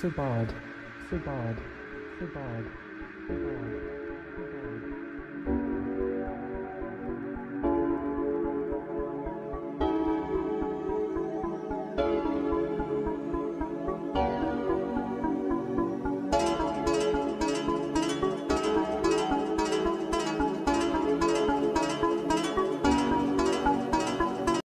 Subad, Subad, Subad, Subad, Subad.